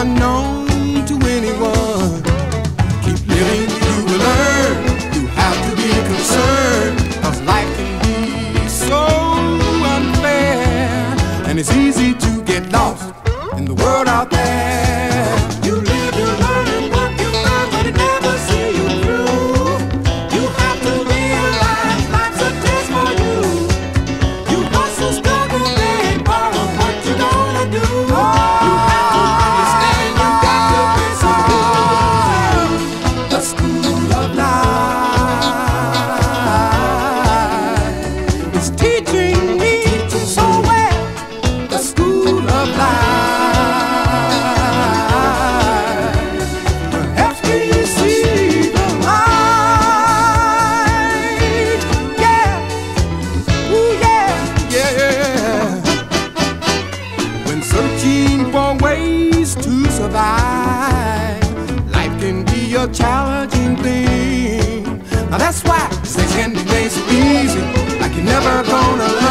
unknown to anyone. a challenging thing. Now that's why sex can be made so easy, like you're never gonna learn.